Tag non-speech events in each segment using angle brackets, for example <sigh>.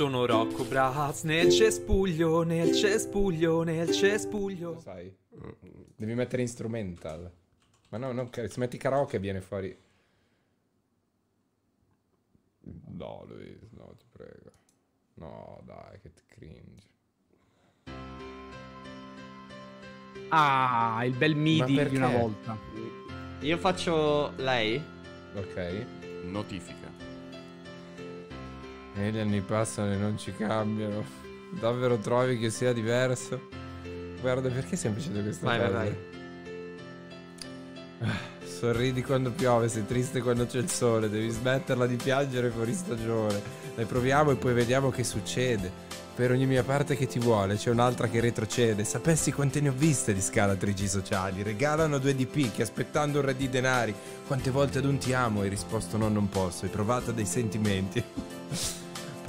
Sono Rocco Braz nel cespuglio, nel cespuglio, nel cespuglio. Lo sai? Devi mettere instrumental. Ma no, non ca- se metti karaoke viene fuori. No, Luis, no, ti prego. No, dai, che ti cringe. Ah, il bel MIDI di una volta. Io faccio lei. Ok. Notifica. E gli anni passano e non ci cambiano. Davvero trovi che sia diverso? Guarda, perché stiamo facendo questa Vai, vai, cosa? vai. Ah, Sorridi quando piove, sei triste quando c'è il sole, devi smetterla di piangere fuori stagione. Dai, proviamo e poi vediamo che succede. Per ogni mia parte che ti vuole, c'è un'altra che retrocede. Sapessi quante ne ho viste di scalatrici sociali. Regalano due DP che aspettando un re di denari. Quante volte ad un ti amo hai risposto no, non posso. Hai provato dei sentimenti. <laughs>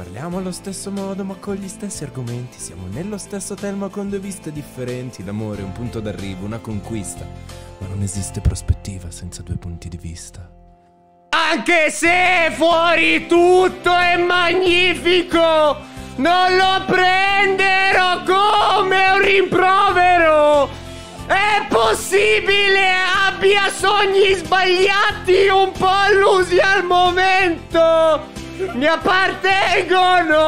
Parliamo allo stesso modo ma con gli stessi argomenti. Siamo nello stesso hotel ma con due viste differenti. L'amore è un punto d'arrivo, una conquista. Ma non esiste prospettiva senza due punti di vista. Anche se fuori tutto è magnifico, non lo prenderò come un rimprovero. È possibile abbia sogni sbagliati, un po' illusi al momento. Mi appartengono.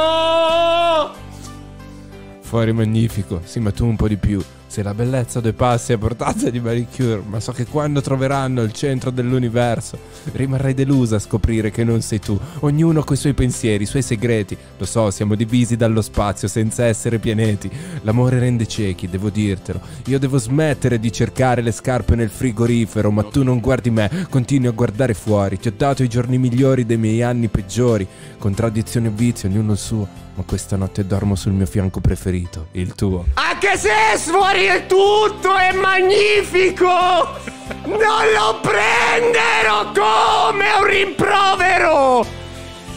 Fuori magnifico, sì ma tu un po' di più. Sei la bellezza due passi a portata di manicure, ma so che quando troveranno il centro dell'universo rimarrai delusa a scoprire che non sei tu. Ognuno coi suoi pensieri, i suoi segreti. Lo so, siamo divisi dallo spazio senza essere pianeti. L'amore rende ciechi, devo dirtelo. Io devo smettere di cercare le scarpe nel frigorifero, ma tu non guardi me, continui a guardare fuori. Ti ho dato i giorni migliori dei miei anni peggiori. Contraddizioni e vizi, ognuno il suo. Ma questa notte dormo sul mio fianco preferito, il tuo. Anche se fuori il tutto è magnifico, non lo prenderò come un rimprovero.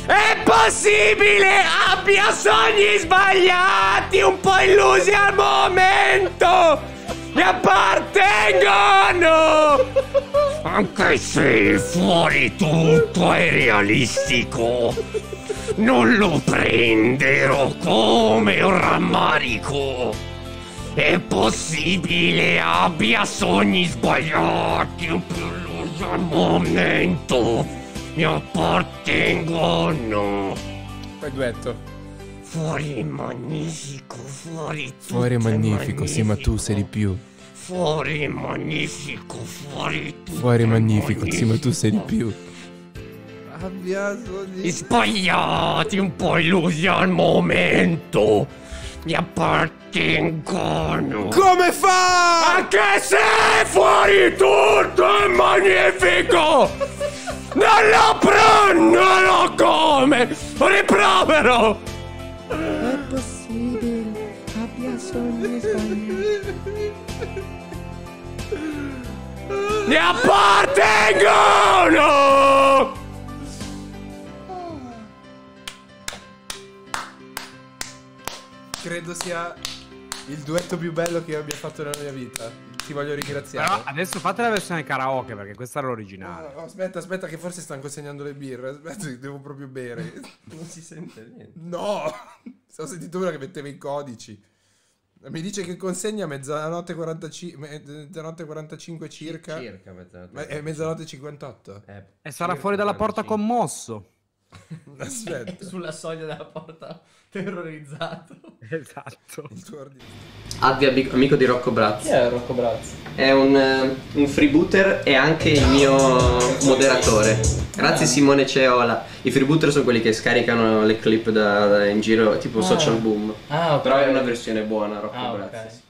È possibile abbia sogni sbagliati, un po' illusi al momento. Mi appartengono. Anche se fuori tutto è realistico, non lo prenderò come un rammarico. È possibile abbia sogni sbagliati un illusi al momento. Mi appartengono. Fai duetto. Fuori magnifico, fuori tutto Fuori è magnifico, sì, ma tu sei di più. Fuori magnifico, fuori tutto Fuori è magnifico, sì, ma tu sei di più. Abbia Gli sbagliati un po' illusi al momento mi appartengono. Come fa? Anche se fuori tutto è magnifico, non lo prendono come un rimprovero. È possibile, abbia sogni sbagliati. Mi appartengono. Credo sia il duetto più bello che io abbia fatto nella mia vita. Ti voglio ringraziare. Però adesso fate la versione karaoke perché questa era l'originale. Oh, aspetta, aspetta, che forse stanno consegnando le birre. Aspetta, <laughs> devo proprio bere. Non si sente niente. No! Ho sentito una che metteva i codici. Mi dice che consegna mezzanotte 45, mezzanotte 45 circa. Circa mezzanotte. Ma è mezzanotte 58. Eh, E sarà fuori dalla porta 45. commosso. <laughs> Aspetta. Sulla soglia della porta terrorizzato. Esatto. Il tuo ordine. Amico di Rocco Brazzi. Chi è Rocco Brazzi? È un, eh, un freebooter e anche il mio moderatore. Grazie Simone Ceola. I freebooter sono quelli che scaricano le clip da, da- in giro, tipo Ah. social boom. Ah, ok. Però è una versione buona, Rocco Ah, ok. Brazzi.